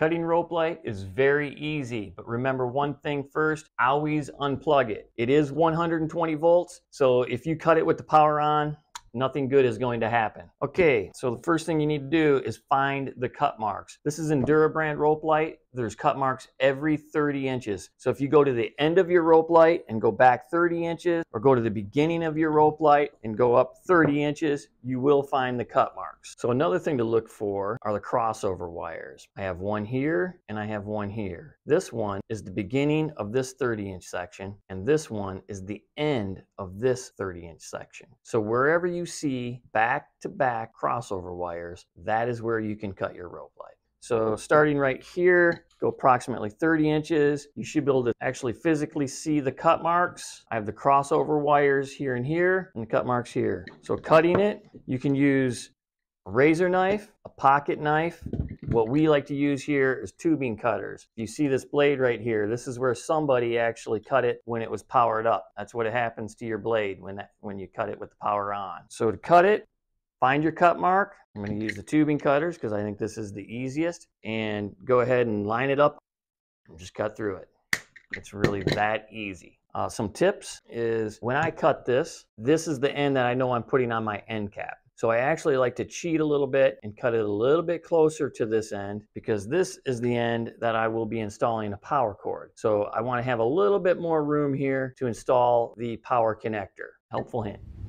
Cutting rope light is very easy, but remember one thing first, always unplug it. It is 120 volts, so if you cut it with the power on, nothing good is going to happen. Okay, so the first thing you need to do is find the cut marks. This is Endurabrand rope light. There's cut marks every 30 inches. So if you go to the end of your rope light and go back 30 inches, or go to the beginning of your rope light and go up 30 inches, you will find the cut So another thing to look for are the crossover wires. I have one here and I have one here. This one is the beginning of this 30 inch section and this one is the end of this 30 inch section. So wherever you see back to back crossover wires, that is where you can cut your rope light. So starting right here, go approximately 30 inches. You should be able to actually physically see the cut marks. I have the crossover wires here and here and the cut marks here. So cutting it, you can use razor knife, a pocket knife. What we like to use here is tubing cutters. You see this blade right here. This is where somebody actually cut it when it was powered up. That's what happens to your blade when, that, when you cut it with the power on. So to cut it, Find your cut mark. I'm going to use the tubing cutters because I think this is the easiest. And go ahead and line it up and just cut through it. It's really that easy. Uh, some tips is when I cut this, this is the end that I know I'm putting on my end cap. So I actually like to cheat a little bit and cut it a little bit closer to this end because this is the end that I will be installing a power cord. So I want to have a little bit more room here to install the power connector. Helpful hint.